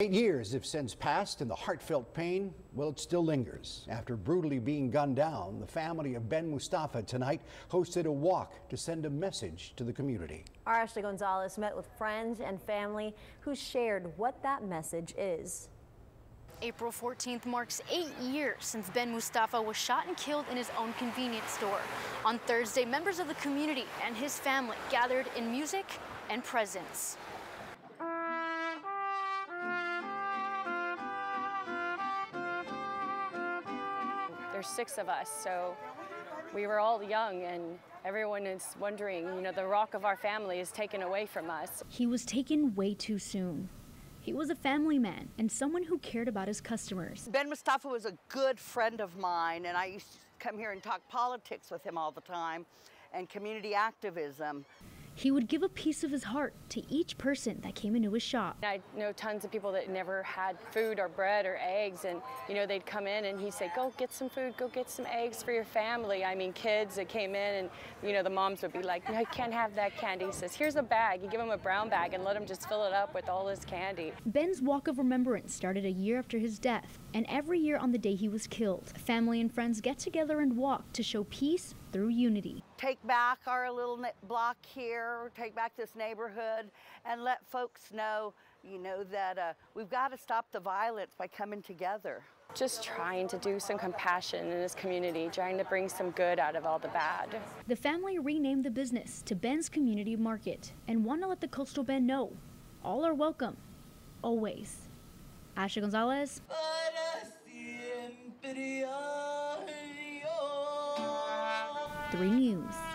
Eight years have since passed, and the heartfelt pain, well, it still lingers. After brutally being gunned down, the family of Ben Mustafa tonight hosted a walk to send a message to the community. Our Ashley Gonzalez met with friends and family who shared what that message is. April 14th marks eight years since Ben Mustafa was shot and killed in his own convenience store. On Thursday, members of the community and his family gathered in music and presents. Six of us, so we were all young and everyone is wondering, you know, the rock of our family is taken away from us. He was taken way too soon. He was a family man and someone who cared about his customers. Ben Mustafa was a good friend of mine, and I used to come here and talk politics with him all the time and community activism. He would give a piece of his heart to each person that came into his shop. I know tons of people that never had food or bread or eggs, and you know they'd come in and he'd say, "Go get some food, go get some eggs for your family." I mean, kids that came in, and you know the moms would be like, "No, I can't have that candy." He says, "Here's a bag." You give him a brown bag and let him just fill it up with all his candy. Ben's Walk of Remembrance started a year after his death, and every year on the day he was killed, family and friends get together and walk to show peace through unity. Take back our little block here, take back this neighborhood, and let folks know, you know, that uh, we've got to stop the violence by coming together. Just trying to do some compassion in this community, trying to bring some good out of all the bad. The family renamed the business to Ben's Community Market and want to let the coastal Bend know all are welcome, always. Ashley Gonzalez. 3 News.